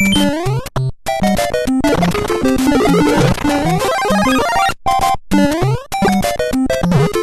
you